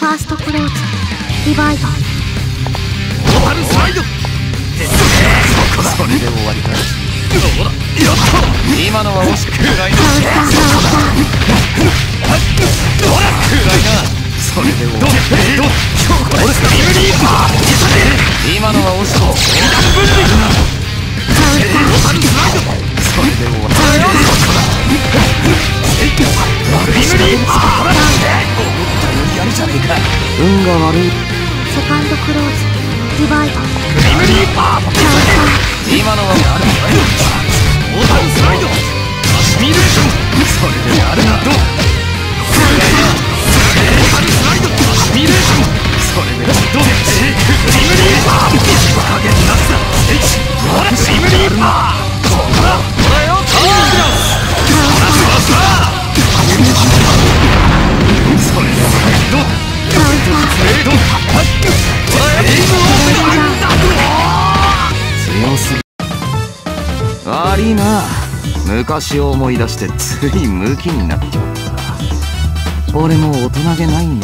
ファーストクローズリバイバートータルスライドそれで終わりかどうだやった今のは惜しくないなカウンターカウンどうだくらい。なそれで終わりどうこれスリムリーパー今のは惜しく戦艦分離ターカウンタートータルスライドそれで終わりじゃねえか。運が悪い。セカンドクローズリバイバースリムリーパーカウンタ今のはやるトータルスライドアシミレーションそれでやるなどうトータルスライドアシミレーションそれでどうスリムリー悪いな。昔を思い出してついムキになっちまった。俺も大人げないね。